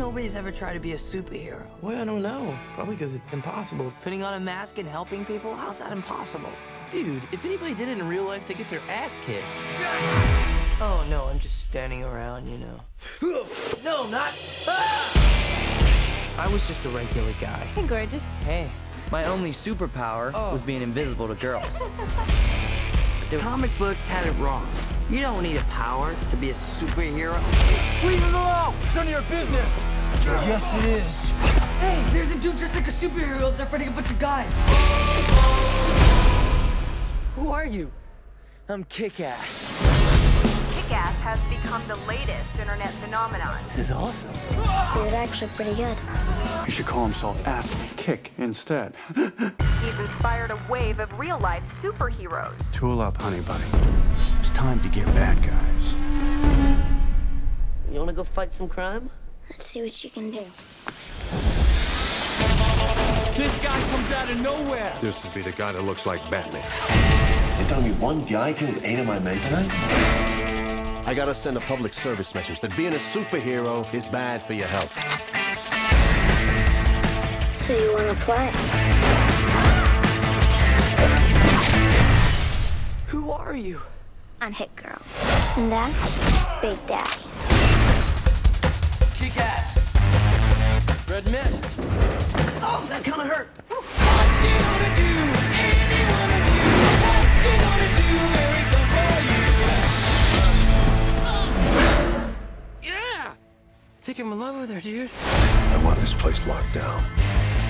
nobody's ever tried to be a superhero? Well, I don't know. Probably because it's impossible. Putting on a mask and helping people? How's that impossible? Dude, if anybody did it in real life, they get their ass kicked. Oh, no, I'm just standing around, you know. no, not. Ah! I was just a regular guy. Hey, gorgeous. Hey, my only superpower Oh. was being invisible to girls. The comic books had it wrong. You don't need a power to be a superhero. Leave him alone! It's none of your business! Yes, it is. Hey, there's a dude dressed like a superhero out there fighting a bunch of guys. Who are you? I'm kick-ass. Kick-Ass has become the latest internet phenomenon. This is awesome. He was actually pretty good. He should call himself Ass Kick instead. He's inspired a wave of real-life superheroes. Tool up, honey buddy. It's time to get bad guys. You wanna go fight some crime? Let's see what you can do. This guy comes out of nowhere! This would be the guy that looks like Batman. You're telling me one guy killed eight of my men tonight? I gotta send a public service message that being a superhero is bad for your health. So you want to play? Who are you? I'm Hit Girl. And that's Big Daddy. That kinda hurt. Yeah. I think I'm in love with her, dude. I want this place locked down.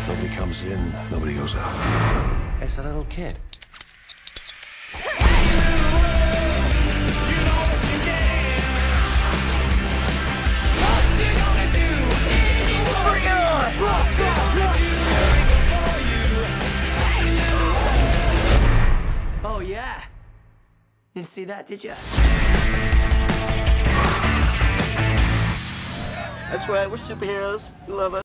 Nobody comes in, nobody goes out. It's a little kid. Didn't see that, did you? That's right, we're superheroes. We love it.